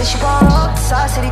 Said she want city